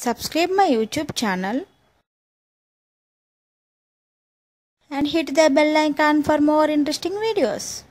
Subscribe my YouTube channel and hit the bell icon for more interesting videos.